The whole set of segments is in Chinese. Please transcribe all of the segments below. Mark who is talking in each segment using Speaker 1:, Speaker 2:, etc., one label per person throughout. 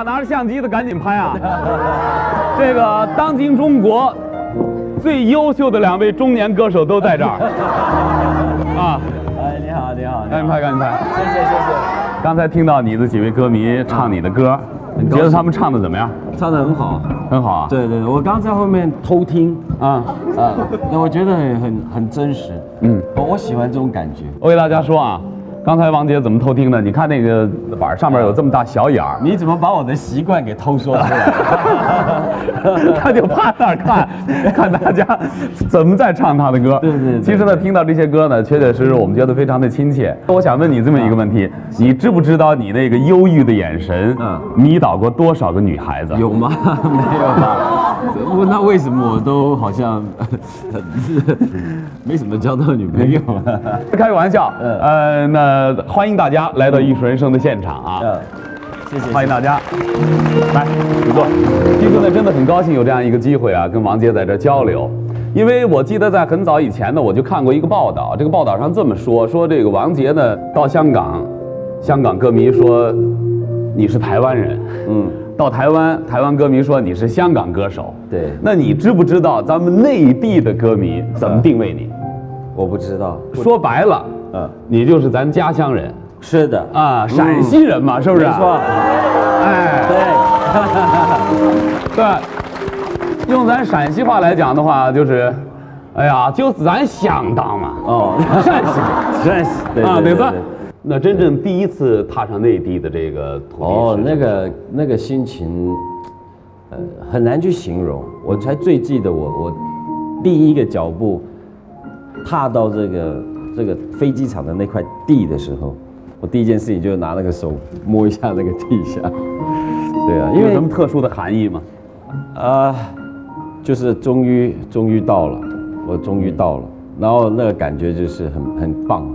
Speaker 1: 啊，拿着相机的赶紧拍啊！这个当今中国最优秀的两位中年歌手都在这儿啊！
Speaker 2: 哎，你好，你好，
Speaker 1: 赶紧拍，赶紧拍！
Speaker 2: 谢谢，谢谢。
Speaker 1: 刚才听到你的几位歌迷唱你的歌，你觉得他们唱的怎么样？
Speaker 2: 唱的很好。
Speaker 1: 很好啊。
Speaker 2: 对对，我刚在后面偷听
Speaker 1: 啊
Speaker 2: 啊，那我觉得很很很真实。嗯，我我喜欢这种感觉。
Speaker 1: 我给大家说啊。刚才王杰怎么偷听的？你看那个板上面有这么大小眼儿，
Speaker 2: 你怎么把我的习惯给偷说出来？
Speaker 1: 他就趴那儿看，看大家怎么在唱他的歌。
Speaker 2: 对对。
Speaker 1: 其实呢，听到这些歌呢，确确实实我们觉得非常的亲切。我想问你这么一个问题：你知不知道你那个忧郁的眼神，嗯，迷倒过多少个女孩子？
Speaker 2: 有吗？没有吧？那为什么我都好像没什么交到女朋友？
Speaker 1: 开个玩笑。呃，那。呃，欢迎大家来到艺术人生的现场啊！
Speaker 2: 嗯谢谢，
Speaker 1: 欢迎大家来，请坐。今天呢，真的很高兴有这样一个机会啊，跟王杰在这交流。因为我记得在很早以前呢，我就看过一个报道，这个报道上这么说：说这个王杰呢到香港，香港歌迷说你是台湾人，嗯，到台湾，台湾歌迷说你是香港歌手，
Speaker 2: 对。
Speaker 1: 那你知不知道咱们内地的歌迷怎么定位你？
Speaker 2: 我不知道。
Speaker 1: 说白了。嗯，你就是咱家乡人，
Speaker 2: 是的
Speaker 1: 啊，陕西人嘛，是不是？
Speaker 2: 没错，
Speaker 1: 哎，对，对，用咱陕西话来讲的话，就是，哎呀，就是咱相当嘛。哦，陕西，
Speaker 2: 陕西，啊，
Speaker 1: 对吧？那真正第一次踏上内地的这个土地，哦，
Speaker 2: 那个那个心情，呃，很难去形容。我才最记得我我第一个脚步踏到这个。这个飞机场的那块地的时候，我第一件事情就是拿那个手摸一下那个地下。对啊，
Speaker 1: 因为什么特殊的含义吗？啊，
Speaker 2: 就是终于终于到了，我终于到了，然后那个感觉就是很很棒。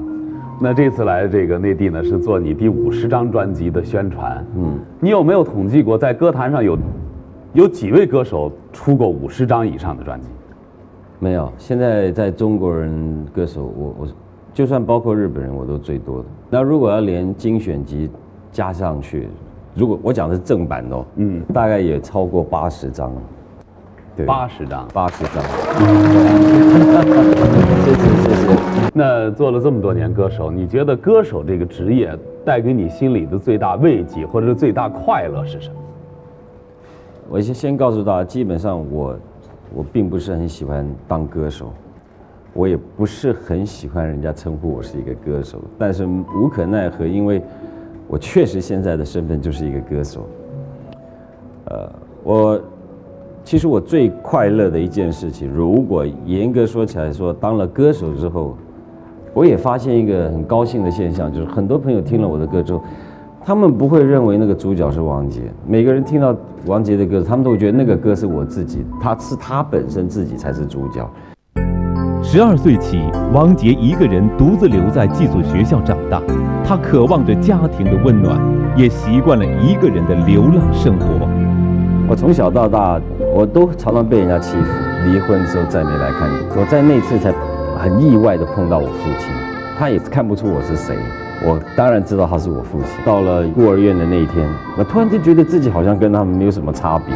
Speaker 1: 那这次来这个内地呢，是做你第五十张专辑的宣传。嗯，你有没有统计过，在歌坛上有有几位歌手出过五十张以上的专辑？
Speaker 2: 没有，现在在中国人歌手，我我。就算包括日本人，我都最多的。那如果要连精选集加上去，如果我讲的是正版哦，嗯，大概也超过八十张。
Speaker 1: 对，八十张，
Speaker 2: 八十张。谢谢谢谢。
Speaker 1: 那做了这么多年歌手，你觉得歌手这个职业带给你心里的最大慰藉或者是最大快乐是什么？
Speaker 2: 我先先告诉大家，基本上我我并不是很喜欢当歌手。我也不是很喜欢人家称呼我是一个歌手，但是无可奈何，因为我确实现在的身份就是一个歌手。呃，我其实我最快乐的一件事情，如果严格说起来，说当了歌手之后，我也发现一个很高兴的现象，就是很多朋友听了我的歌之后，他们不会认为那个主角是王杰，每个人听到王杰的歌，他们都会觉得那个歌是我自己，他是他本身自己才是主角。
Speaker 3: 十二岁起，王杰一个人独自留在寄宿学校长大。他渴望着家庭的温暖，也习惯了一个人的流浪生活。
Speaker 2: 我从小到大，我都常常被人家欺负。离婚之后再没来看过。我在那次才很意外的碰到我父亲，他也看不出我是谁。我当然知道他是我父亲。到了孤儿院的那一天，我突然就觉得自己好像跟他们没有什么差别。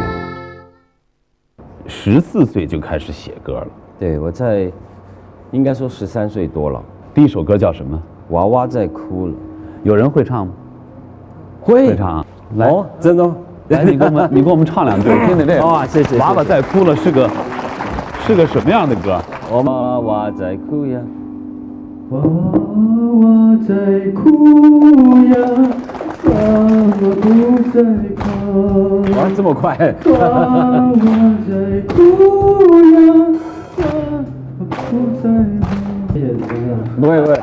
Speaker 1: 十四岁就开始写歌了。
Speaker 2: 对，我在。应该说十三岁多了，
Speaker 1: 第一首歌叫什么？
Speaker 2: 娃娃在哭了，
Speaker 1: 有人会唱吗？
Speaker 2: 会
Speaker 1: 会唱，来，
Speaker 2: 真的，
Speaker 1: 来，你给我们，你给我们唱两句，听听这个。
Speaker 2: 哇，谢谢。
Speaker 1: 娃娃在哭了是个，是个什么样的歌？
Speaker 2: 娃娃在哭呀，娃娃在哭呀，娃娃不在旁。哇，这么快！娃娃在哭呀。不会不会，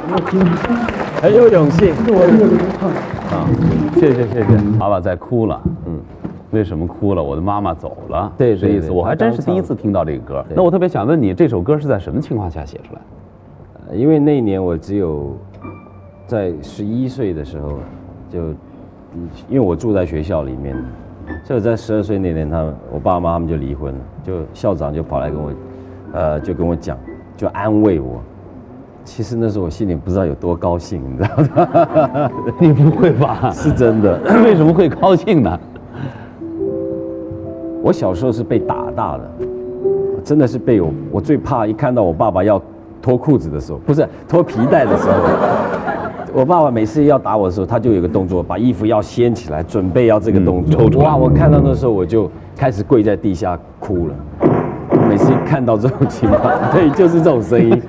Speaker 2: 很有勇气。
Speaker 1: 啊，谢谢谢谢。爸爸在哭了，嗯，为什么哭了？我的妈妈走了。
Speaker 2: 对，
Speaker 1: 这意思。我还真是第一次听到这个歌。那我特别想问你，这首歌是在什么情况下写出来
Speaker 2: 的？因为那一年我只有在十一岁的时候，就因为我住在学校里面，所以在十二岁那年，他们我爸妈他们就离婚了，就校长就跑来跟我，呃，就跟我讲。就安慰我，其实那时候我心里不知道有多高兴，你知道吗？
Speaker 1: 你不会吧？
Speaker 2: 是真的。
Speaker 1: 为什么会高兴呢？
Speaker 2: 我小时候是被打大的，真的是被我我最怕一看到我爸爸要脱裤子的时候，不是脱皮带的时候。我爸爸每次要打我的时候，他就有个动作，把衣服要掀起来，准备要这个动作。哇！我看到那时候我就开始跪在地下哭了。每次看到这种情况，对，就是这种声音，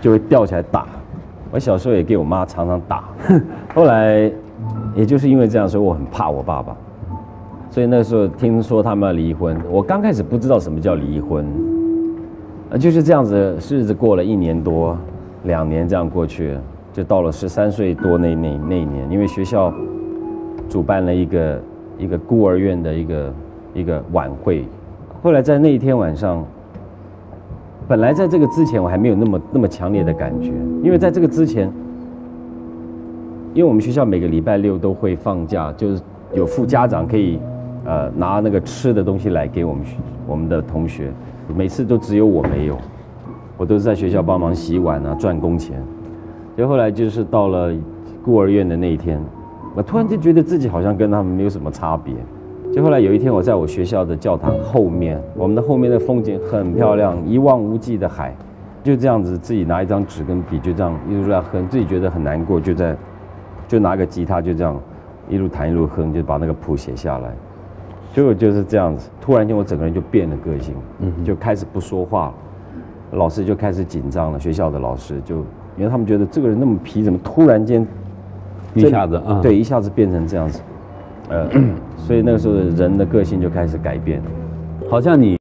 Speaker 2: 就会吊起来打。我小时候也给我妈常常打。后来，也就是因为这样，所以我很怕我爸爸。所以那时候听说他们要离婚，我刚开始不知道什么叫离婚。啊，就是这样子，日子过了一年多、两年这样过去。就到了十三岁多那那那一年，因为学校主办了一个一个孤儿院的一个一个晚会，后来在那一天晚上，本来在这个之前我还没有那么那么强烈的感觉，因为在这个之前，因为我们学校每个礼拜六都会放假，就是有副家长可以呃拿那个吃的东西来给我们我们的同学，每次都只有我没有，我都是在学校帮忙洗碗啊赚工钱。就后来就是到了孤儿院的那一天，我突然就觉得自己好像跟他们没有什么差别。就后来有一天，我在我学校的教堂后面，我们的后面的风景很漂亮，一望无际的海，就这样子自己拿一张纸跟笔，就这样一路在哼，自己觉得很难过，就在就拿个吉他就这样一路弹一路哼，就把那个谱写下来。结果就是这样子，突然间我整个人就变了个性，嗯，就开始不说话了，老师就开始紧张了，学校的老师就。因为他们觉得这个人那么皮，怎么突然间
Speaker 1: 一下子啊？
Speaker 2: 对，一下子变成这样子，呃，所以那个时候人的个性就开始改变，
Speaker 1: 好像你。